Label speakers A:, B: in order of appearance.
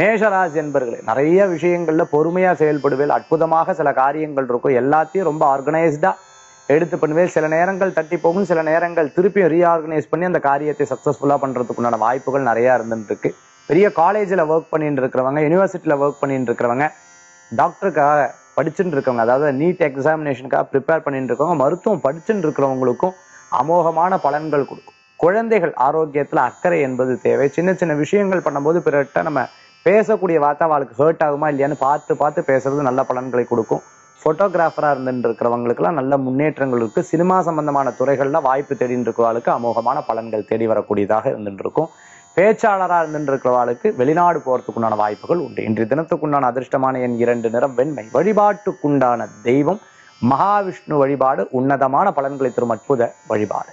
A: மேஷராசி என்பர்களே நிறைய விஷயங்கள்ல பொறுமையா செயல்படுவேல் அற்புதமாக சில காரியங்கள் இருக்கும். எல்லாத்தையும் ரொம்ப ஆர்கனைஸ்டா எடுத்து பண்ணுவேன் சில நேரங்கள் தட்டி போகும் சில நேரங்கள் திருப்பியும் ரீஆர்கனைஸ் பண்ணி அந்த காரியத்தை சக்ஸஸ்ஃபுல்லாக பண்ணுறதுக்குண்டான வாய்ப்புகள் நிறைய இருந்துருக்கு இருக்கு பெரிய காலேஜில் ஒர்க் பண்ணிட்டு இருக்கிறவங்க யூனிவர்சிட்டியில் ஒர்க் பண்ணிட்டு இருக்கிறவங்க டாக்டருக்காக படிச்சுட்டு இருக்கவங்க அதாவது நீட் எக்ஸாமினேஷனுக்காக ப்ரிப்பேர் பண்ணிட்டு இருக்கவங்க மருத்துவம் படிச்சுட்டு இருக்கிறவங்களுக்கும் அமோகமான பலன்கள் கொடுக்கும். குழந்தைகள் ஆரோக்கியத்துல அக்கறை என்பது தேவை. சின்ன சின்ன விஷயங்கள் பண்ணும்போது பிறட்ட நம்ம பேசக்கூடிய வார்த்தை அவளுக்கு ஹர்ட் ஆகுமா இல்லையான்னு பார்த்து பார்த்து பேசுறது நல்ல பலன்களை கொடுக்கும். ஃபோட்டோகிராஃபராக இருந்துட்டு இருக்கிறவங்களுக்குலாம் நல்ல முன்னேற்றங்கள் இருக்குது சினிமா சம்பந்தமான துறைகள்ல வாய்ப்பு தேடிட்டு இருக்கிறவளுக்கு அமோகமான பலன்கள் தேடி வரக்கூடியதாக இருந்துட்டு இருக்கும் பேச்சாளராக இருந்துட்டு இருக்கிறவாளுக்கு வெளிநாடு போகிறதுக்குண்டான வாய்ப்புகள் உண்டு. இன்றைய தினத்துக்குண்டான அதிர்ஷ்டமான என் இரண்டு நிறம் வெண்மை. வழிபாட்டுக்குண்டான தெய்வம். மகாவிஷ்ணு வழிபாடு உன்னதமான பலன்களை தரும் அற்புத வழிபாடு.